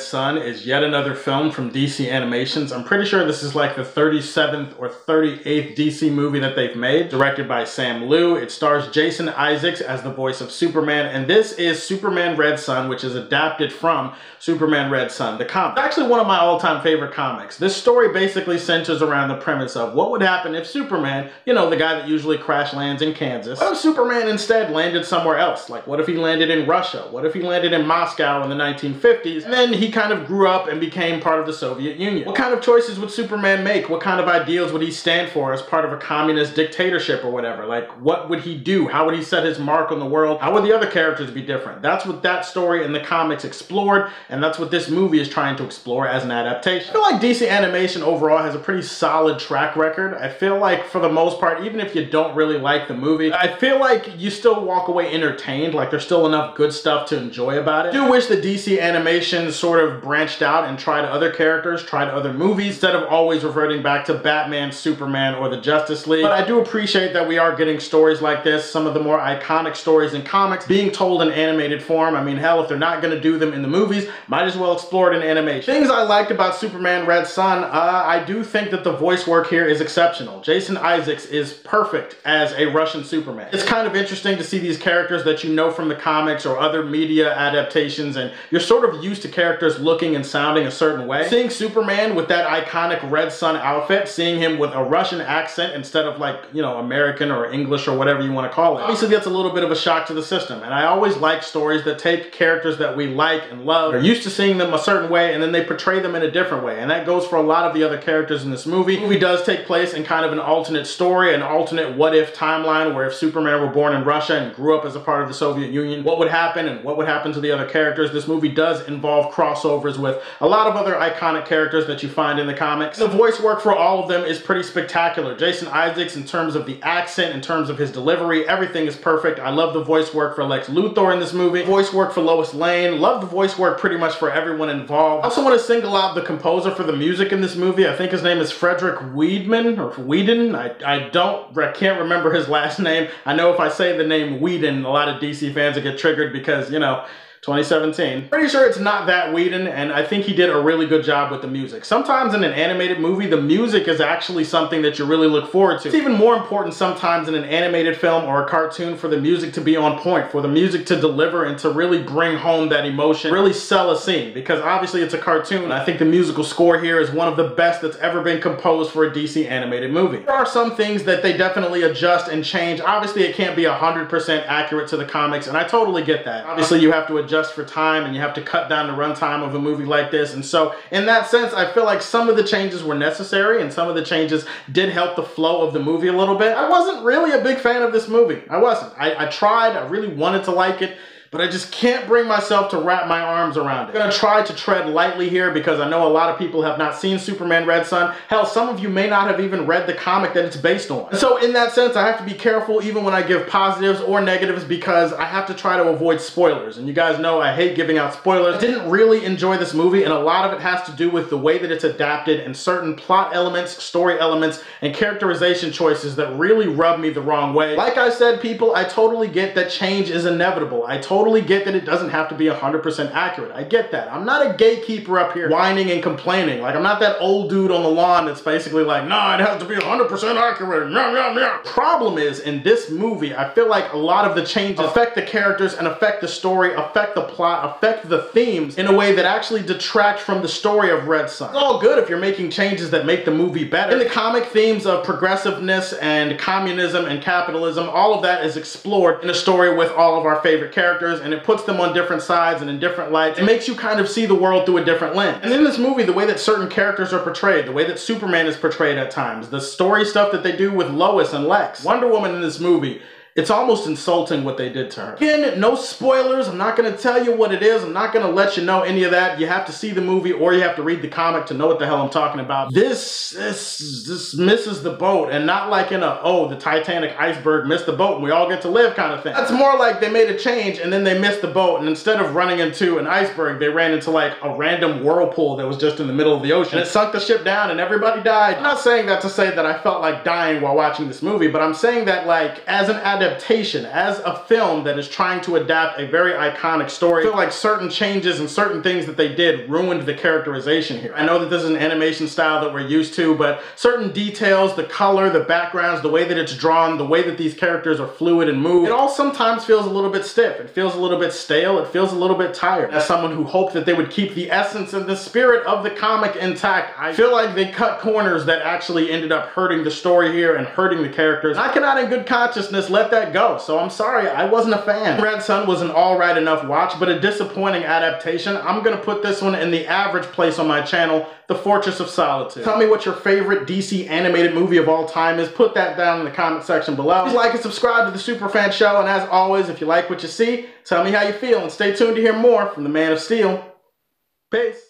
Son is yet another film from DC Animations. I'm pretty sure this is like the 37th or 38th DC movie that they've made, directed by Sam Liu. It stars Jason Isaacs as the voice of Superman, and this is Superman Red Son, which is adapted from Superman Red Son, the comic. It's actually one of my all-time favorite comics. This story basically centers around the premise of what would happen if Superman, you know, the guy that usually crash lands in Kansas, what if Superman instead landed somewhere else? Like, what if he landed in Russia? What if he landed in Moscow in the 1950s? And then he kind of grew up and became part of the Soviet Union. What kind of choices would Superman make? What kind of ideals would he stand for as part of a communist dictatorship or whatever? Like, what would he do? How would he set his mark on the world? How would the other characters be different? That's what that story in the comics explored, and that's what this movie is trying to explore as an adaptation. I feel like DC Animation overall has a pretty solid track record. I feel like for the most part, even if you don't really like the movie, I feel like you still walk away entertained, like there's still enough good stuff to enjoy about it. I do wish the DC Animation sort of branched out and tried other characters, tried other movies, instead of always reverting back to Batman, Superman, or the Justice League. But I do appreciate that we are getting stories like this, some of the more iconic stories in comics, being told in animated form. I mean, hell, if they're not gonna do them in the movies, might as well explore it in animation. Things I liked about Superman Red Son, uh, I do think that the voice work here is exceptional. Jason Isaacs is perfect as a Russian Superman. It's kind of interesting to see these characters that you know from the comics or other media adaptations and you're sort of used to characters looking and sounding a certain way. Seeing Superman with that iconic Red Son outfit, seeing him with a Russian accent instead of like, you know, American or English or whatever you want to call it. Obviously that's a little bit of a shock to the system and I always like stories that take characters that we like and love, are used to seeing them a certain way and then they portray them in a different way and that goes for a lot of the other characters in this movie. The movie does take place in kind of an alternate story, an alternate what if timeline where if Superman were born in Russia and grew up as a part of the Soviet Union, what would happen and what would happen to the other characters. This movie does involve crossovers with a lot of other iconic characters that you find in the comics. The voice work for all of them is pretty spectacular. Jason Isaacs, in terms of the accent, in terms of his delivery, everything is perfect. I love the voice work for Lex Luthor in this movie, voice work for Lois Lane, love the voice work pretty much for everyone involved. I also want to single out the composer for the music in this movie. I think his name is Frederik Wiedmann or Whedon. I, I don't, I can't remember his last name. I know if I say the name Whedon, a lot of DC fans will get triggered because, you know, 2017. Pretty sure it's not that Whedon, and I think he did a really good job with the music. Sometimes in an animated movie, the music is actually something that you really look forward to. It's even more important sometimes in an animated film or a cartoon for the music to be on point, for the music to deliver and to really bring home that emotion, really sell a scene, because obviously it's a cartoon. I think the musical score here is one of the best that's ever been composed for a DC animated movie. There are some things that they definitely adjust and change. Obviously, it can't be 100% accurate to the comics, and I totally get that. Obviously, you have to adjust adjust for time and you have to cut down the runtime of a movie like this. And so in that sense, I feel like some of the changes were necessary and some of the changes did help the flow of the movie a little bit. I wasn't really a big fan of this movie. I wasn't. I, I tried. I really wanted to like it but I just can't bring myself to wrap my arms around it. I'm gonna try to tread lightly here because I know a lot of people have not seen Superman Red Son. Hell, some of you may not have even read the comic that it's based on. So in that sense, I have to be careful even when I give positives or negatives because I have to try to avoid spoilers. And you guys know I hate giving out spoilers. I didn't really enjoy this movie and a lot of it has to do with the way that it's adapted and certain plot elements, story elements, and characterization choices that really rub me the wrong way. Like I said, people, I totally get that change is inevitable. I totally totally get that it doesn't have to be 100% accurate. I get that. I'm not a gatekeeper up here whining and complaining. Like, I'm not that old dude on the lawn that's basically like, nah, it has to be 100% accurate. Problem is, in this movie, I feel like a lot of the changes affect the characters and affect the story, affect the plot, affect the themes in a way that actually detract from the story of Red Son. It's all good if you're making changes that make the movie better. In the comic, themes of progressiveness and communism and capitalism, all of that is explored in a story with all of our favorite characters characters and it puts them on different sides and in different lights. It makes you kind of see the world through a different lens. And in this movie, the way that certain characters are portrayed, the way that Superman is portrayed at times, the story stuff that they do with Lois and Lex, Wonder Woman in this movie, it's almost insulting what they did to her. Again, no spoilers. I'm not going to tell you what it is. I'm not going to let you know any of that. You have to see the movie or you have to read the comic to know what the hell I'm talking about. This, this, this misses the boat and not like in a, oh, the Titanic iceberg missed the boat and we all get to live kind of thing. That's more like they made a change and then they missed the boat and instead of running into an iceberg, they ran into like a random whirlpool that was just in the middle of the ocean. And it sunk the ship down and everybody died. I'm not saying that to say that I felt like dying while watching this movie, but I'm saying that like as an adaptation adaptation, as a film that is trying to adapt a very iconic story, I feel like certain changes and certain things that they did ruined the characterization here. I know that this is an animation style that we're used to, but certain details, the color, the backgrounds, the way that it's drawn, the way that these characters are fluid and move, it all sometimes feels a little bit stiff. It feels a little bit stale. It feels a little bit tired. As someone who hoped that they would keep the essence and the spirit of the comic intact, I feel like they cut corners that actually ended up hurting the story here and hurting the characters. I cannot in good consciousness let that go, so I'm sorry, I wasn't a fan. Red Son was an alright enough watch, but a disappointing adaptation. I'm gonna put this one in the average place on my channel, The Fortress of Solitude. Tell me what your favorite DC animated movie of all time is. Put that down in the comment section below. Please like and subscribe to The Superfan Show, and as always, if you like what you see, tell me how you feel, and stay tuned to hear more from the Man of Steel. Peace.